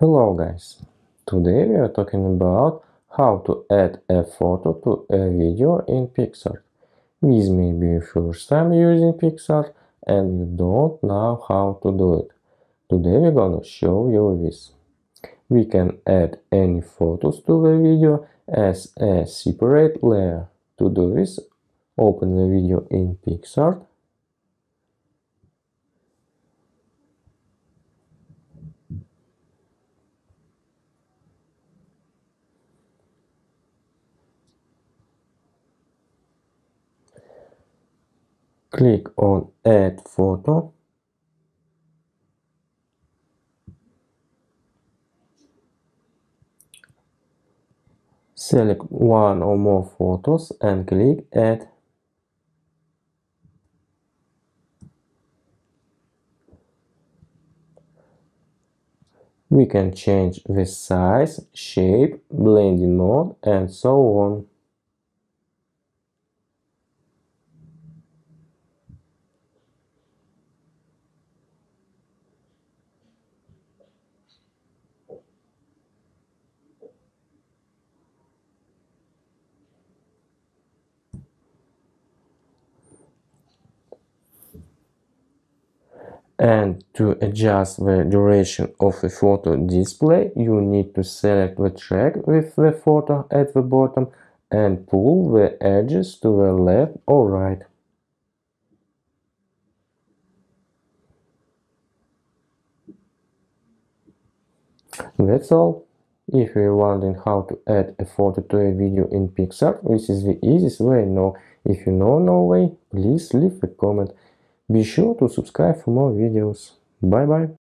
Hello guys! Today we are talking about how to add a photo to a video in PicsArt. This may be your first time using PicsArt and you don't know how to do it. Today we're gonna show you this. We can add any photos to the video as a separate layer. To do this, open the video in PicsArt Click on Add Photo. Select one or more photos and click Add. We can change the size, shape, blending mode and so on. And to adjust the duration of the photo display, you need to select the track with the photo at the bottom and pull the edges to the left or right. That's all. If you're wondering how to add a photo to a video in PicsArt, this is the easiest way. No, if you know no way, please leave a comment. Be sure to subscribe for more videos. Bye bye.